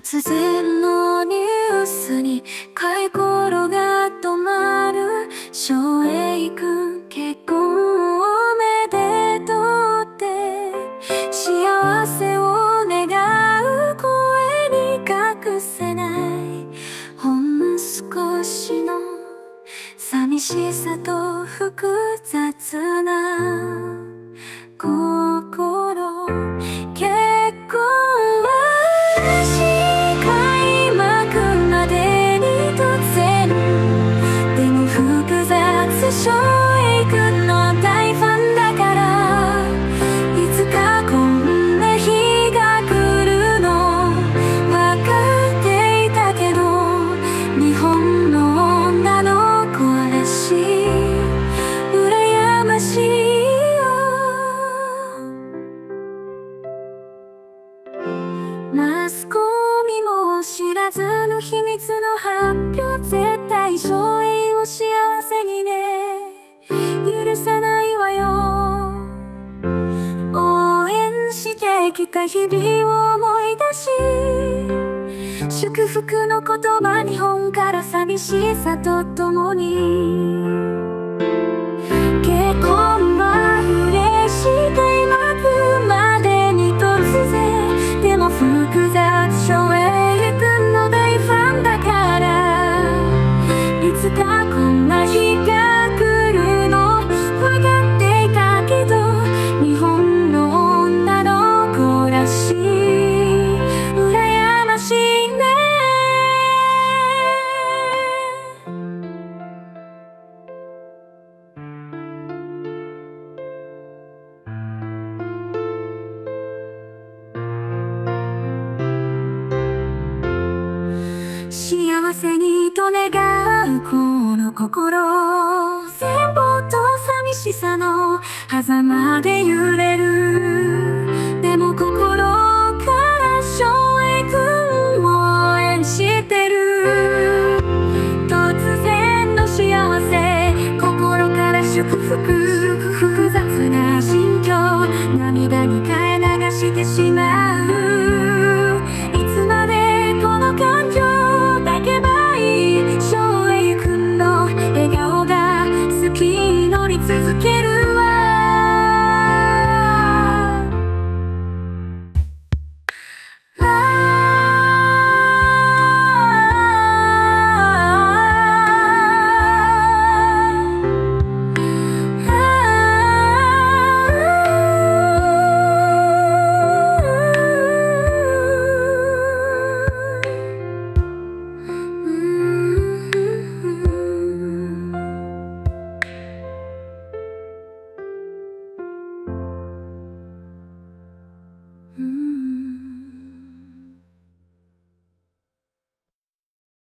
突然のニュースに買い頃が止まる翔英君結婚おめでとうって幸せを願う声に隠せない。ほんの少しの寂しさと複雑な心勝因を幸せにね。許さないわよ。応援してきた日々を思い出し祝福の言葉日本から寂しさとともに。幸せにと願うこの心。全貌と寂しさの狭間で揺れる。でも心から翔平君を応援してる。突然の幸せ心から祝福。